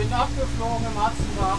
bin abgeflogen im Atzenbach.